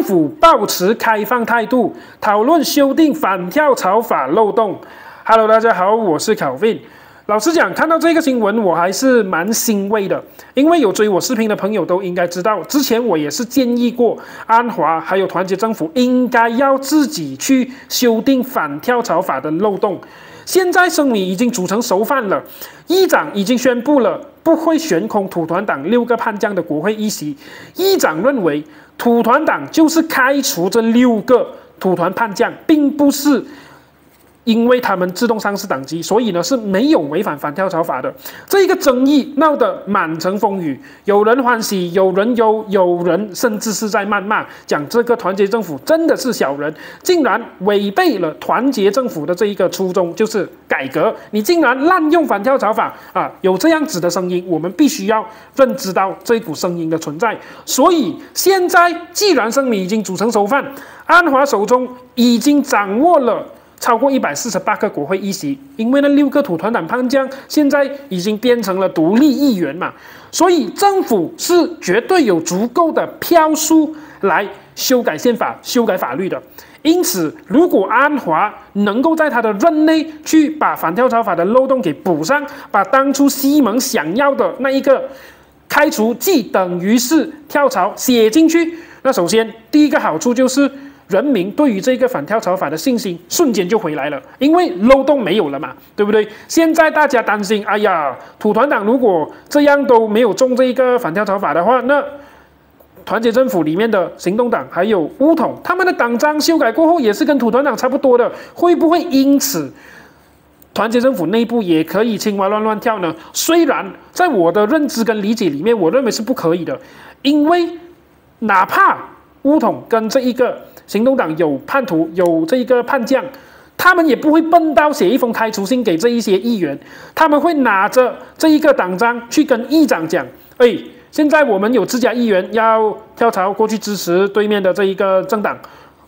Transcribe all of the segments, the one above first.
政府保持开放态度，讨论修订反跳槽法漏洞。Hello，大家好，我是考 Vin。老实讲，看到这个新闻，我还是蛮欣慰的，因为有追我视频的朋友都应该知道，之前我也是建议过安华还有团结政府应该要自己去修订反跳槽法的漏洞。现在生米已经煮成熟饭了，议长已经宣布了不会悬空土团党六个叛将的国会议席。议长认为土团党就是开除这六个土团叛将，并不是。因为他们自动丧失党籍，所以呢是没有违反反跳槽法的。这一个争议闹得满城风雨，有人欢喜，有人忧，有人甚至是在谩骂，讲这个团结政府真的是小人，竟然违背了团结政府的这一个初衷，就是改革。你竟然滥用反跳槽法啊！有这样子的声音，我们必须要认知到这股声音的存在。所以现在既然生米已经煮成熟饭，安华手中已经掌握了。超过一百四十八个国会议席，因为那六个土团党叛将现在已经变成了独立议员嘛，所以政府是绝对有足够的票数来修改宪法、修改法律的。因此，如果安华能够在他的任内去把反跳槽法的漏洞给补上，把当初西蒙想要的那一个开除即等于是跳槽写进去，那首先第一个好处就是。人民对于这个反跳槽法的信心瞬间就回来了，因为漏洞没有了嘛，对不对？现在大家担心，哎呀，土团党如果这样都没有中这一个反跳槽法的话，那团结政府里面的行动党还有乌统，他们的党章修改过后也是跟土团党差不多的，会不会因此团结政府内部也可以青蛙乱乱跳呢？虽然在我的认知跟理解里面，我认为是不可以的，因为哪怕乌统跟这一个。行动党有叛徒，有这一个叛将，他们也不会笨到写一封开除信给这一些议员，他们会拿着这一个党章去跟议长讲：，哎，现在我们有自家议员要跳槽过去支持对面的这一个政党，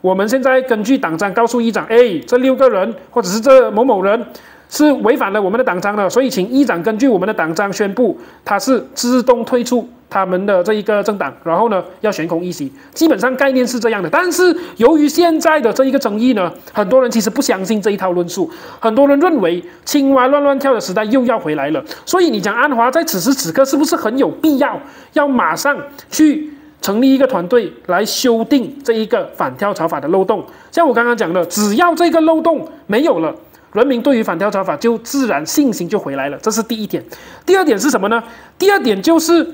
我们现在根据党章告诉议长：，哎，这六个人或者是这某某人。是违反了我们的党章的，所以请议长根据我们的党章宣布，他是自动退出他们的这一个政党，然后呢要悬空一席。基本上概念是这样的，但是由于现在的这一个争议呢，很多人其实不相信这一套论述，很多人认为青蛙乱乱跳的时代又要回来了。所以你讲安华在此时此刻是不是很有必要要马上去成立一个团队来修订这一个反跳槽法的漏洞？像我刚刚讲的，只要这个漏洞没有了。人民对于反跳槽法就自然信心就回来了，这是第一点。第二点是什么呢？第二点就是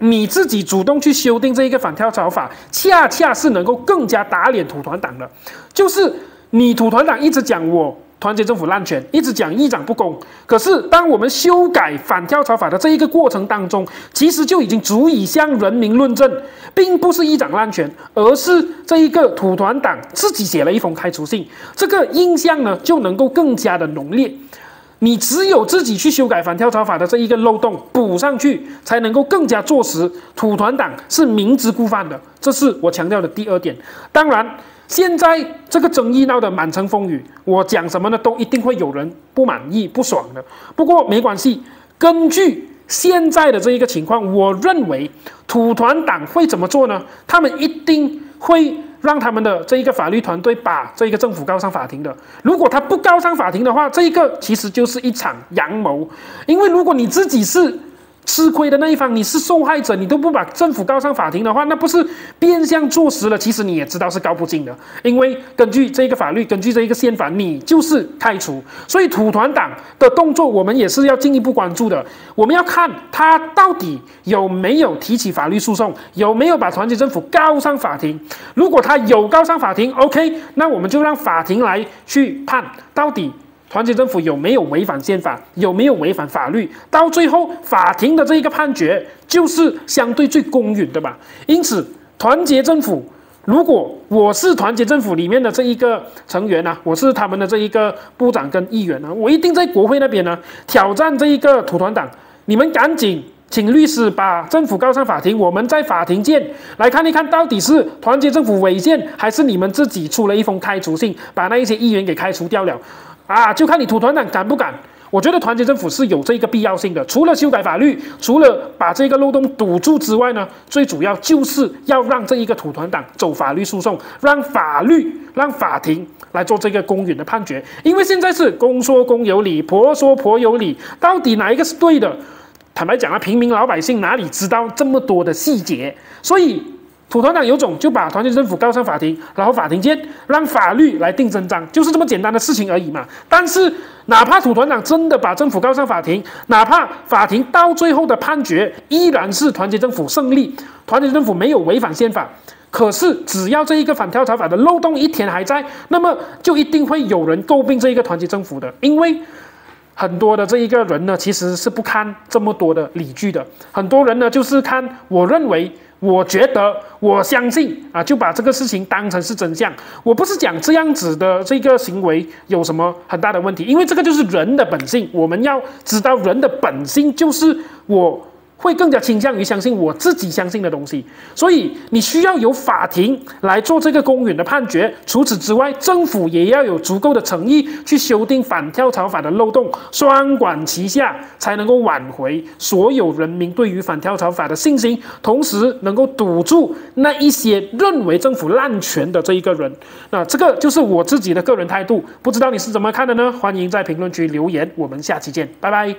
你自己主动去修订这一个反跳槽法，恰恰是能够更加打脸土团党的。就是你土团党一直讲我。团结政府滥权，一直讲议长不公。可是，当我们修改反跳槽法的这一个过程当中，其实就已经足以向人民论证，并不是议长滥权，而是这一个土团党自己写了一封开除信。这个印象呢，就能够更加的浓烈。你只有自己去修改反跳槽法的这一个漏洞补上去，才能够更加坐实土团党是明知故犯的。这是我强调的第二点。当然。现在这个争议闹得满城风雨，我讲什么呢，都一定会有人不满意、不爽的。不过没关系，根据现在的这一个情况，我认为土团党会怎么做呢？他们一定会让他们的这一个法律团队把这一个政府告上法庭的。如果他不告上法庭的话，这一个其实就是一场阳谋，因为如果你自己是。吃亏的那一方，你是受害者，你都不把政府告上法庭的话，那不是变相坐实了？其实你也知道是告不进的，因为根据这个法律，根据这一个宪法，你就是开除。所以土团党的动作，我们也是要进一步关注的。我们要看他到底有没有提起法律诉讼，有没有把团结政府告上法庭。如果他有告上法庭，OK，那我们就让法庭来去判到底。团结政府有没有违反宪法？有没有违反法律？到最后，法庭的这一个判决就是相对最公允的吧。因此，团结政府，如果我是团结政府里面的这一个成员呢，我是他们的这一个部长跟议员呢，我一定在国会那边呢挑战这一个土团党。你们赶紧请律师把政府告上法庭，我们在法庭见，来看一看到底是团结政府违宪，还是你们自己出了一封开除信，把那一些议员给开除掉了。啊，就看你土团党敢不敢！我觉得团结政府是有这个必要性的。除了修改法律，除了把这个漏洞堵住之外呢，最主要就是要让这一个土团党走法律诉讼，让法律、让法庭来做这个公允的判决。因为现在是公说公有理，婆说婆有理，到底哪一个是对的？坦白讲啊，平民老百姓哪里知道这么多的细节？所以。土团党有种就把团结政府告上法庭，然后法庭见，让法律来定真章，就是这么简单的事情而已嘛。但是，哪怕土团党真的把政府告上法庭，哪怕法庭到最后的判决依然是团结政府胜利，团结政府没有违反宪法，可是只要这一个反跳槽法的漏洞一天还在，那么就一定会有人诟病这一个团结政府的，因为很多的这一个人呢，其实是不看这么多的理据的，很多人呢就是看我认为。我觉得，我相信啊，就把这个事情当成是真相。我不是讲这样子的这个行为有什么很大的问题，因为这个就是人的本性。我们要知道，人的本性就是我。会更加倾向于相信我自己相信的东西，所以你需要有法庭来做这个公允的判决。除此之外，政府也要有足够的诚意去修订反跳槽法的漏洞，双管齐下，才能够挽回所有人民对于反跳槽法的信心，同时能够堵住那一些认为政府滥权的这一个人。那这个就是我自己的个人态度，不知道你是怎么看的呢？欢迎在评论区留言，我们下期见，拜拜。